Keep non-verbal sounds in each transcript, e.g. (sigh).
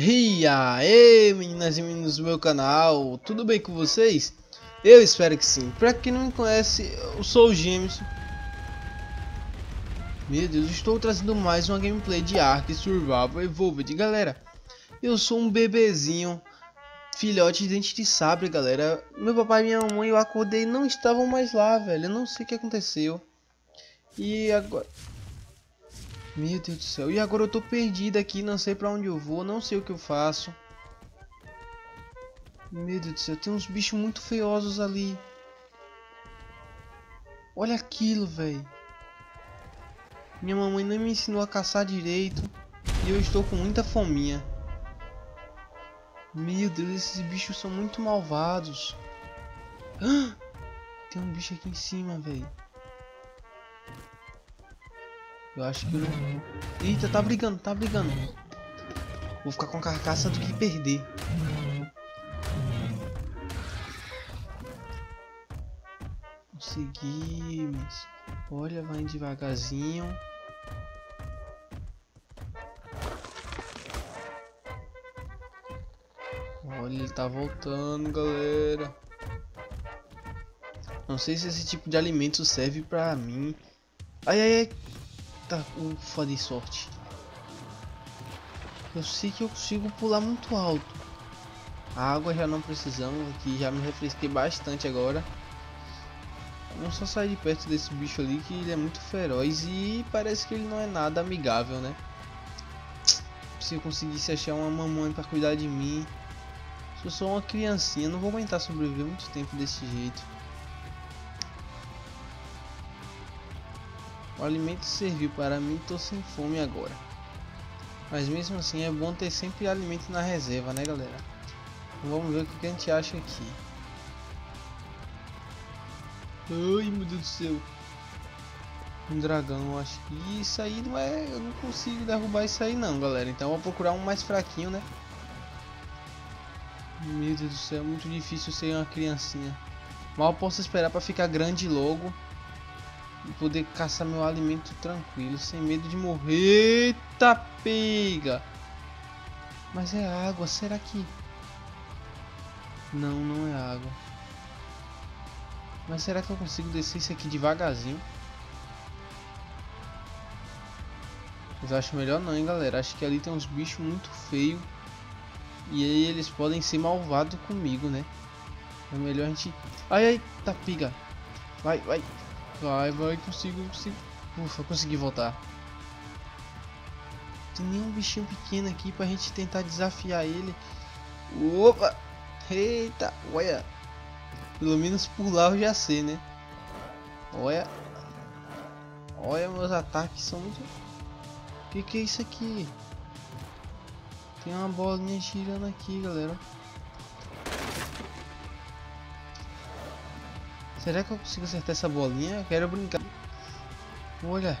E aí, meninas e meninos do meu canal, tudo bem com vocês? Eu espero que sim. Pra quem não me conhece, eu sou o Gêmeos. Meu Deus, estou trazendo mais uma gameplay de Ark Survival Evolved. Galera, eu sou um bebezinho, filhote de dente de sabre, galera. Meu papai e minha mãe, eu acordei não estavam mais lá, velho. Eu não sei o que aconteceu. E agora... Meu Deus do céu. E agora eu tô perdido aqui, não sei pra onde eu vou, não sei o que eu faço. Meu Deus do céu, tem uns bichos muito feiosos ali. Olha aquilo, velho. Minha mamãe nem me ensinou a caçar direito. E eu estou com muita fominha. Meu Deus, esses bichos são muito malvados. (gasps) Tem um bicho aqui em cima, velho. Eu acho que eu não... Eita, tá brigando, tá brigando. Vou ficar com a carcaça do que perder. Conseguimos. Olha, vai devagarzinho. Olha, ele tá voltando, galera. Não sei se esse tipo de alimento serve pra mim. Ai, ai, ai. Tá, ufa de sorte. Eu sei que eu consigo pular muito alto. A água já não precisamos, aqui já me refresquei bastante agora. Vamos só sair de perto desse bicho ali que ele é muito feroz e parece que ele não é nada amigável, né? Se eu conseguisse achar uma mamãe para cuidar de mim. Se eu sou uma criancinha, não vou aguentar sobreviver muito tempo desse jeito. O alimento serviu para mim, tô sem fome agora. Mas mesmo assim é bom ter sempre alimento na reserva, né galera? Vamos ver o que a gente acha aqui. Ai meu Deus do céu. Um dragão, acho que isso aí não é... Eu não consigo derrubar isso aí não, galera. Então eu vou procurar um mais fraquinho, né? Meu Deus do céu, é muito difícil ser uma criancinha. Mal posso esperar para ficar grande logo e poder caçar meu alimento tranquilo, sem medo de morrer. Eita pega! Mas é água, será que... Não, não é água. Mas será que eu consigo descer isso aqui devagarzinho? Mas acho melhor não, hein, galera. Acho que ali tem uns bichos muito feios. E aí eles podem ser malvados comigo, né? É melhor a gente... Ai, ai, tá piga. Vai, vai. Vai, vai, consigo, consigo. Ufa, consegui voltar. Tem nenhum bichinho pequeno aqui pra gente tentar desafiar ele. Opa! Eita, olha. Pelo menos por lá eu já sei, né? Olha. Olha, meus ataques são muito... O que, que é isso aqui? Tem uma bolinha girando aqui, galera. Será que eu consigo acertar essa bolinha? Eu quero brincar. Olha.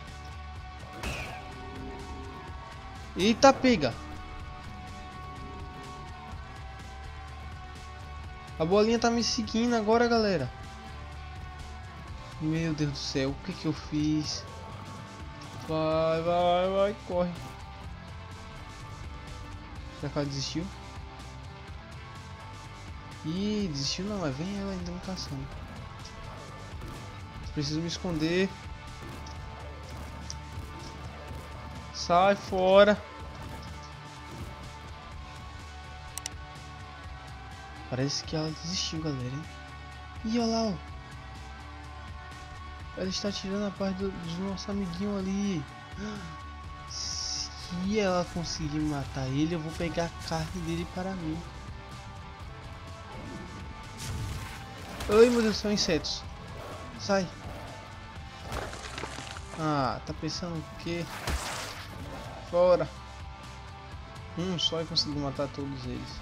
Eita, pega. A bolinha tá me seguindo agora, galera. Meu Deus do céu, o que que eu fiz? Vai, vai, vai, corre. Será que ela desistiu? Ih, desistiu não, mas vem ela ainda me caçando. Preciso me esconder. Sai fora. Parece que ela desistiu, galera. Hein? Ih, olha lá, ó. Ela está tirando a parte do, do nosso amiguinho ali. Se ela conseguir matar ele, eu vou pegar a carne dele para mim. Ai, meu Deus, são insetos. Sai. Ah, tá pensando o quê? Fora. Um só e conseguiu matar todos eles.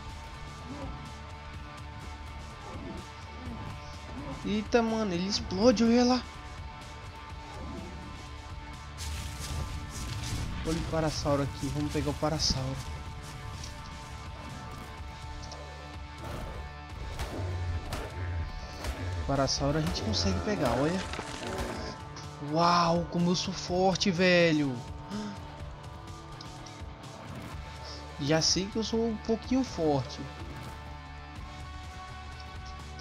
Eita, mano, ele explode, olha lá. Olha o Parasauro aqui, vamos pegar o Parasauro. O Parasauro a gente consegue pegar, olha. Uau, como eu sou forte, velho. Já sei que eu sou um pouquinho forte.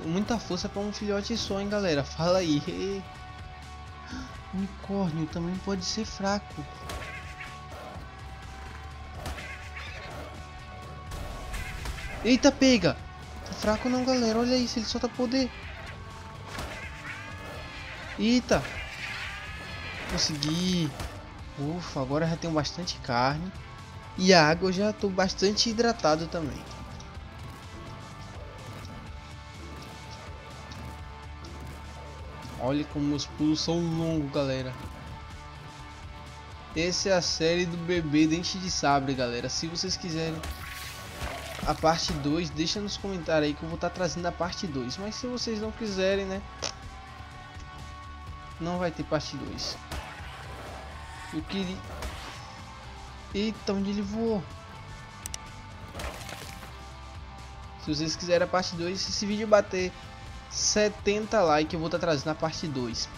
Muita força para um filhote só, hein, galera? Fala aí. Unicórnio também pode ser fraco. Eita, pega! Tá fraco não, galera. Olha isso, ele solta poder. Eita! Consegui. Ufa, agora já tenho bastante carne. E a água eu já estou bastante hidratado também. Olha como meus pulos são longos, galera. Essa é a série do bebê dente de sabre, galera. Se vocês quiserem a parte 2, deixa nos comentários aí que eu vou estar tá trazendo a parte 2. Mas se vocês não quiserem, né? Não vai ter parte 2. Eu queria... Eita, onde ele voou? Se vocês quiserem a parte 2, se esse vídeo bater 70 likes, eu vou estar tá trazendo a parte 2.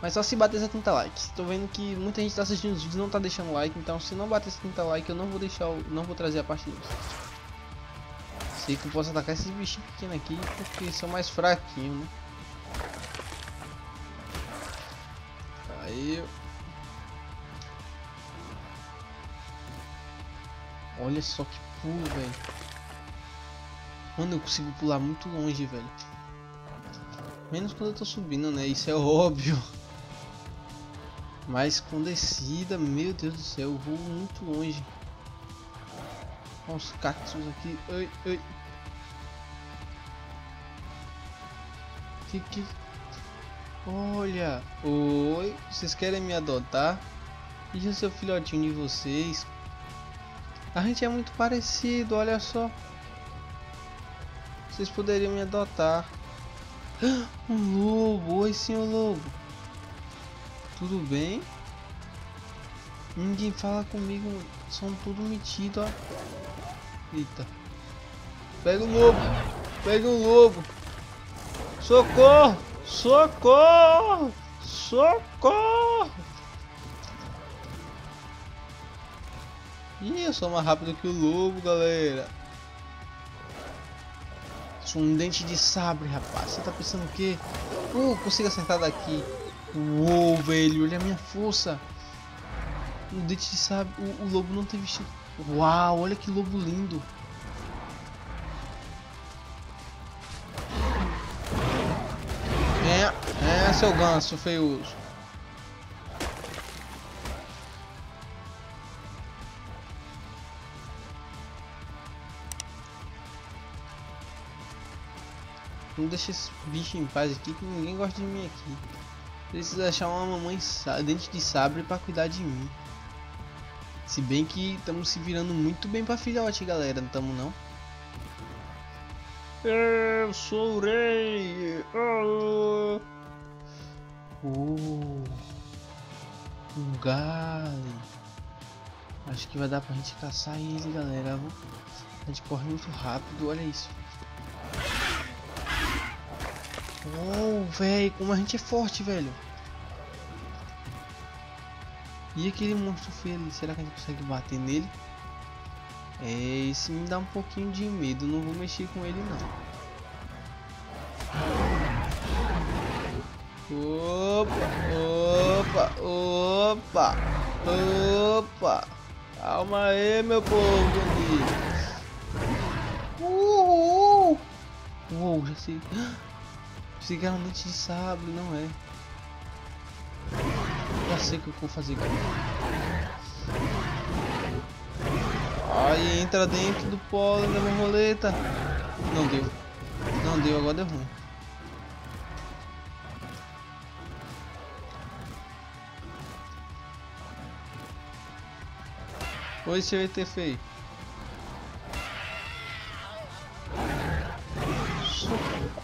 Mas só se bater 70 likes. Tô vendo que muita gente está assistindo os vídeos e não tá deixando like, então se não bater 70 likes, eu não vou deixar, não vou trazer a parte 2. Sei que eu posso atacar esses bichinhos pequenos aqui, porque são mais fraquinhos, né? Aí, Olha só que pulo, velho. Mano, eu consigo pular muito longe, velho. Menos quando eu tô subindo, né? Isso é óbvio. Mas com descida, meu Deus do céu, eu vou muito longe. Olha os cactos aqui. Ai, ai. Que que... Olha. Oi. Vocês querem me adotar? E o seu filhotinho de vocês? A gente é muito parecido, olha só. Vocês poderiam me adotar. (gasps) Um lobo, oi senhor lobo. Tudo bem? Ninguém fala comigo, são tudo metido, ó. Eita. Pega o lobo, pega o lobo. Socorro, socorro, socorro. Ih, eu sou mais rápido que o lobo, galera. Sou um dente de sabre, rapaz. Você tá pensando o quê? Uh, consigo acertar daqui. Uou, velho, olha a minha força. O dente de sabre, o, o lobo não tem vestido. Uau, olha que lobo lindo. É, é seu ganso feioso. Não deixa esse bicho em paz aqui que ninguém gosta de mim aqui. Preciso achar uma mamãe dente de sabre para cuidar de mim. Se bem que estamos se virando muito bem para filhote, galera, não estamos não? Eu sou o rei! Oh. Uh, um gale. Acho que vai dar pra gente caçar ele, galera. A gente corre muito rápido, olha isso. Oh, velho, como a gente é forte, velho. E aquele monstro feio será que a gente consegue bater nele? É, esse me dá um pouquinho de medo, não vou mexer com ele não. Opa, opa, opa, opa. Calma aí, meu povo Uhul. Uou, já sei. Um dente de sabre, não é. Já sei o que eu vou fazer. Aí entra dentro do pólen da borboleta. Não deu. Não deu, agora deu ruim. Oi, seu ET feio.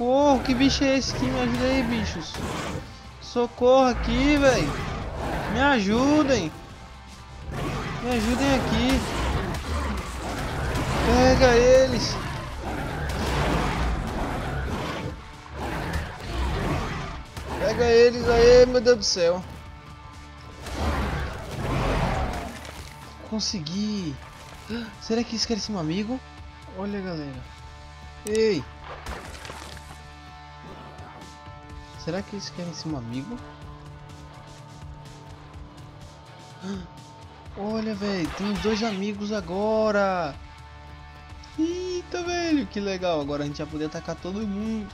Socorro, que bicho é esse aqui? Me ajuda aí, bichos. Socorro aqui, velho. Me ajudem. Me ajudem aqui. Pega eles. Pega eles aí, meu Deus do céu. Consegui. (gasps) Será que eles querem ser um amigo? Olha, galera. Ei! Será que eles querem ser um amigo? Olha, velho, tem dois amigos agora. Eita, velho, que legal. Agora a gente vai poder atacar todo mundo.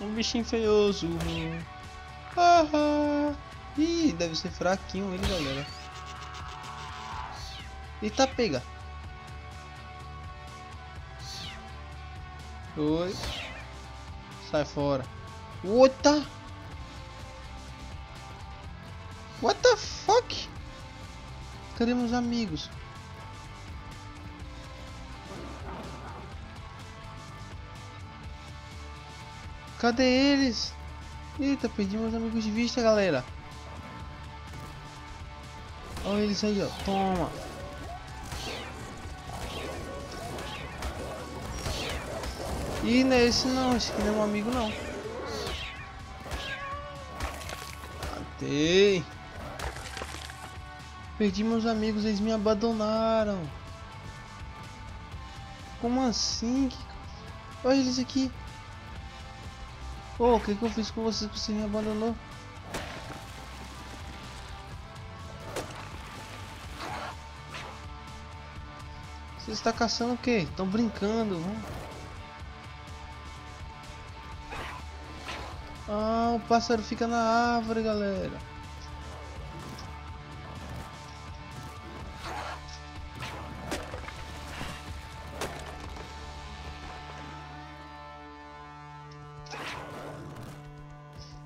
Um bichinho feioso. Haha. Ih, deve ser fraquinho ele, galera. Eita, pega. Oi. Sai fora. What the... What the fuck? Cadê amigos? Cadê eles? Eita, perdi meus amigos de vista, galera. Olha eles aí, ó. Toma. Ih, não é esse não. Esse aqui não é um amigo, não. Matei. Perdi meus amigos, eles me abandonaram. Como assim? Olha eles aqui. Oh, o que, que eu fiz com vocês que você me abandonou? Você está caçando o que? Estão brincando, vamos. Ah, o pássaro fica na árvore, galera.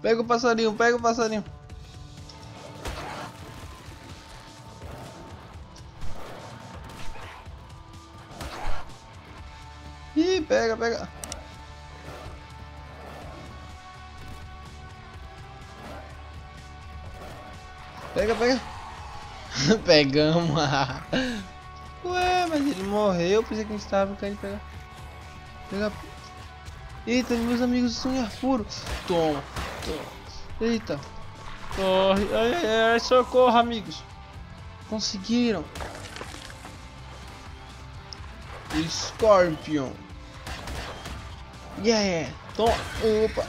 Pega o passarinho, pega o passarinho. Ih, pega, pega. Pega, pega. (laughs) Pegamos. (laughs) Ué, mas ele morreu. Pensei que gente estava querendo pegar. Pega. Eita, meus amigos estão em ar puro. Toma. Eita. Corre. Ai, ai, ai, socorro, amigos. Conseguiram. Scorpion. Yeah. Toma. Opa.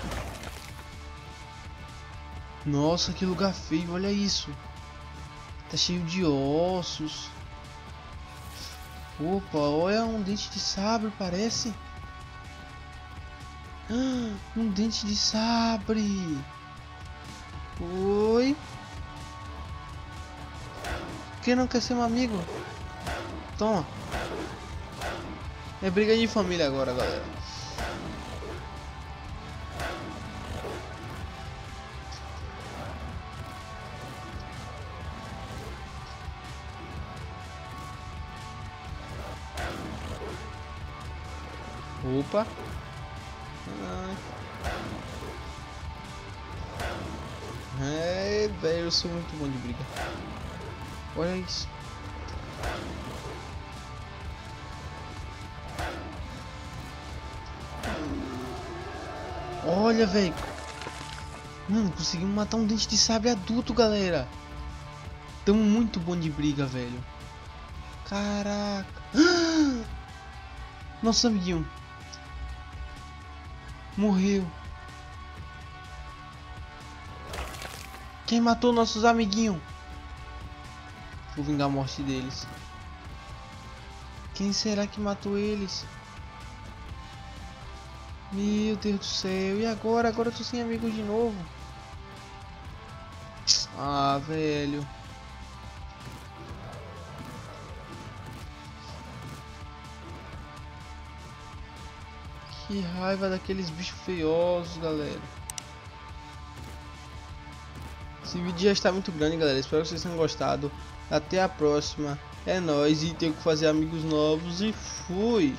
Nossa, que lugar feio. Olha isso. Tá cheio de ossos. Opa, olha um dente de sabre, parece. Um dente de sabre. Oi. Quem não quer ser meu amigo? Toma. É briga de família agora, galera. Opa. É, velho, eu sou muito bom de briga. Olha isso. Olha, velho. Mano, conseguimos matar um dente de sabre adulto, galera. Tamo muito bom de briga, velho. Caraca. (gasps) Nosso amiguinho. Morreu. Quem matou nossos amiguinhos? Vou vingar a morte deles. Quem será que matou eles? Meu Deus do céu. E agora? Agora eu tô sem amigos de novo. Ah, velho. Que raiva daqueles bichos feiosos, galera. Esse vídeo já está muito grande, galera. Espero que vocês tenham gostado. Até a próxima. É nóis e tenho que fazer amigos novos e fui!